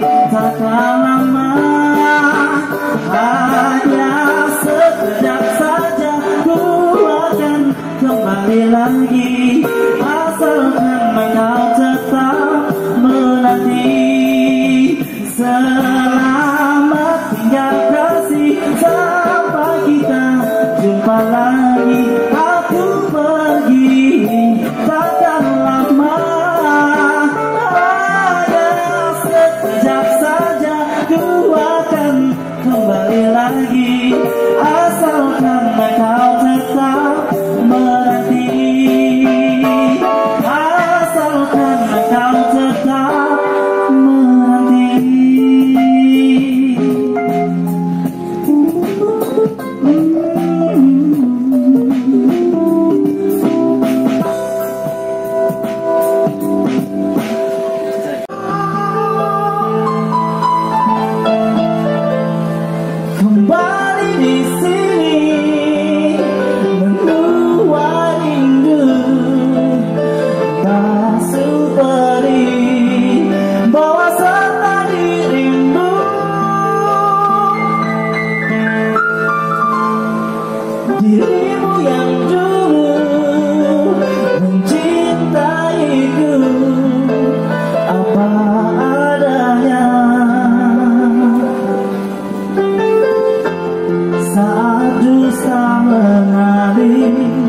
takkan lama hanya sekejap saja ku akan kembali lagi. Asalkan menanti. Selamat tinggal kasih sampai kita jumpa lagi sekejap saja ku akan kembali lagi saat dusta mengalir.